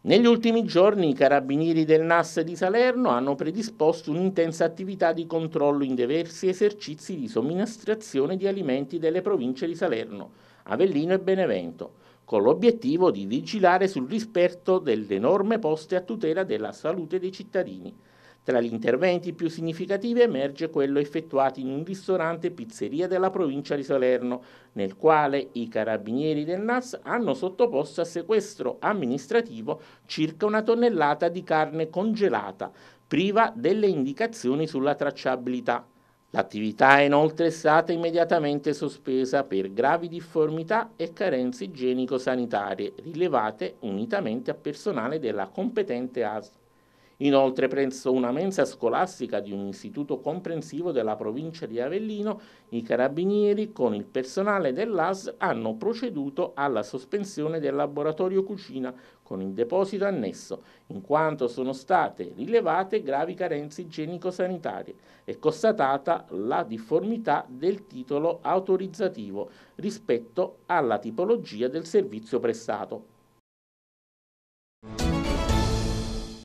Negli ultimi giorni i carabinieri del NAS di Salerno hanno predisposto un'intensa attività di controllo in diversi esercizi di somministrazione di alimenti delle province di Salerno, Avellino e Benevento, con l'obiettivo di vigilare sul rispetto delle norme poste a tutela della salute dei cittadini. Tra gli interventi più significativi emerge quello effettuato in un ristorante pizzeria della provincia di Salerno, nel quale i carabinieri del NAS hanno sottoposto a sequestro amministrativo circa una tonnellata di carne congelata, priva delle indicazioni sulla tracciabilità. L'attività è inoltre stata immediatamente sospesa per gravi difformità e carenze igienico-sanitarie rilevate unitamente a personale della competente ASL. Inoltre, presso una mensa scolastica di un istituto comprensivo della provincia di Avellino, i carabinieri con il personale dell'AS hanno proceduto alla sospensione del laboratorio cucina con il deposito annesso, in quanto sono state rilevate gravi carenze igienico-sanitarie e constatata la difformità del titolo autorizzativo rispetto alla tipologia del servizio prestato.